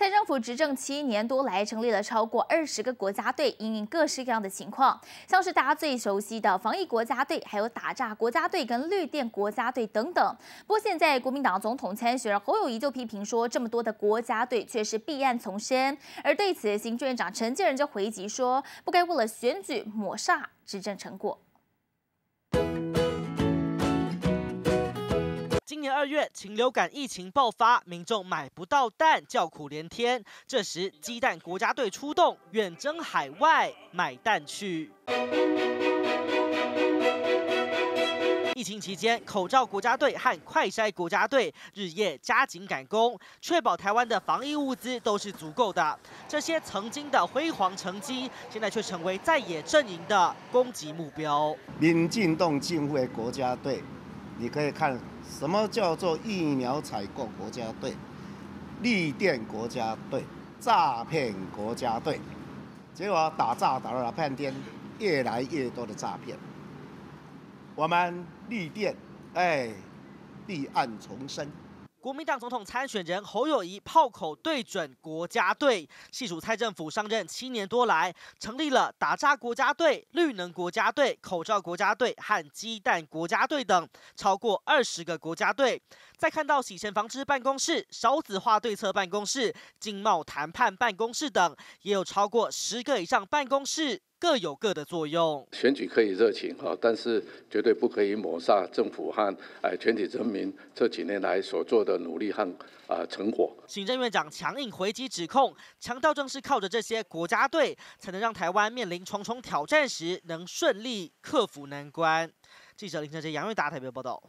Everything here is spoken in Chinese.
蔡政府执政七年多来，成立了超过二十个国家队，应应各式各样的情况，像是大家最熟悉的防疫国家队，还有打炸国家队跟绿电国家队等等。不过现在国民党总统参选人侯友谊就批评说，这么多的国家队却是弊案丛生。而对此，行政院长陈建仁就回击说，不该为了选举抹煞执政成果。今年二月，禽流感疫情爆发，民众买不到蛋，叫苦连天。这时，鸡蛋国家队出动，远征海外买蛋去。疫情期间，口罩国家队和快筛国家队日夜加紧赶工，确保台湾的防疫物资都是足够的。这些曾经的辉煌成绩，现在却成为在野阵营的攻击目标。民进党进会国家队，你可以看。什么叫做疫苗采购国家队、绿电国家队、诈骗国家队？结果打诈打了半天，越来越多的诈骗。我们绿电，哎，立案重生。国民党总统参选人侯友谊炮口对准国家队，细数蔡政府上任七年多来，成立了打渣国家队、绿能国家队、口罩国家队和鸡蛋国家队等超过二十个国家队。再看到洗钱防治办公室、少子化对策办公室、经贸谈判办公室等，也有超过十个以上办公室。各有各的作用。选举可以热情哈，但是绝对不可以抹杀政府和哎全体人民这几年来所做的努力和啊成果。行政院长强硬回击指控，强调正是靠着这些国家队，才能让台湾面临重重挑战时能顺利克服难关。记者林晨杰、杨瑞达台北报道。